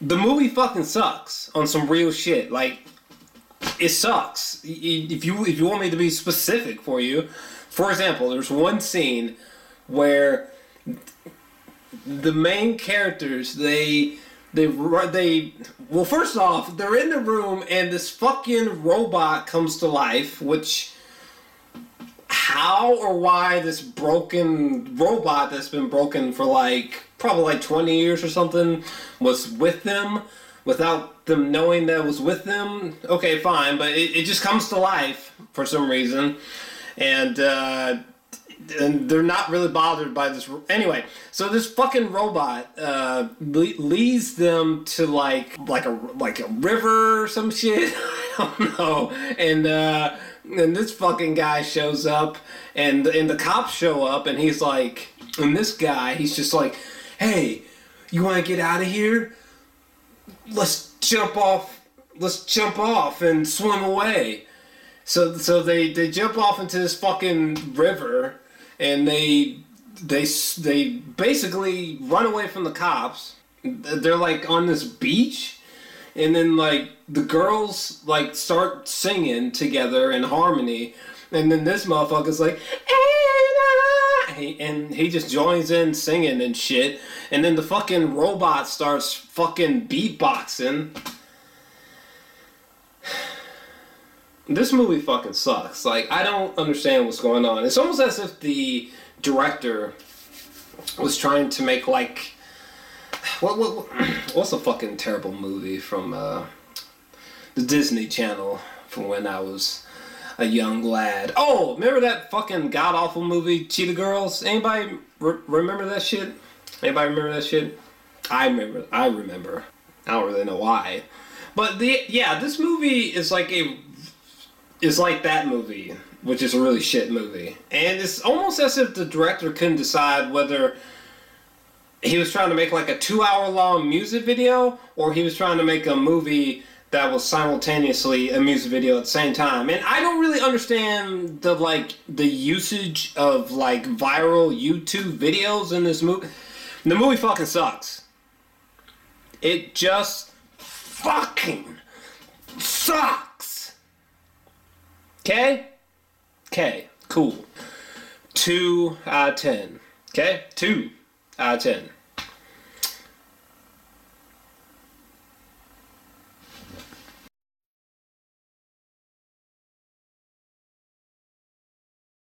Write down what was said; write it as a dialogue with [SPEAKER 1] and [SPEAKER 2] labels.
[SPEAKER 1] the movie fucking sucks on some real shit. Like, it sucks. If you if you want me to be specific for you, for example, there's one scene where the main characters they they they well first off they're in the room and this fucking robot comes to life which how or why this broken robot that's been broken for like probably like 20 years or something was with them without them knowing that it was with them okay fine but it, it just comes to life for some reason and uh and they're not really bothered by this. Anyway, so this fucking robot uh, leads them to like like a like a river or some shit. Don't know. And uh, and this fucking guy shows up, and and the cops show up, and he's like, and this guy, he's just like, hey, you want to get out of here? Let's jump off. Let's jump off and swim away. So so they they jump off into this fucking river and they they they basically run away from the cops. They're like on this beach and then like the girls like start singing together in harmony and then this motherfucker's like! He- and he just joins in singing and shit and then the fucking robot starts fucking beatboxing this movie fucking sucks. Like I don't understand what's going on. It's almost as if the director was trying to make like what what, what what's a fucking terrible movie from uh, the Disney Channel from when I was a young lad. Oh, remember that fucking god awful movie Cheetah Girls? Anybody re- remember that shit? Anybody remember that shit? I remember. I remember. I don't really know why. But the yeah, this movie is like a is like that movie, which is a really shit movie. And it's almost as if the director couldn't decide whether he was trying to make like a two hour long music video or he was trying to make a movie that was simultaneously a music video at the same time. And I don't really understand the like the usage of like viral YouTube videos in this movie. The movie fucking sucks. It just fucking sucks. Okay? Okay, cool. 2 out of 10. Okay? 2 out of 10.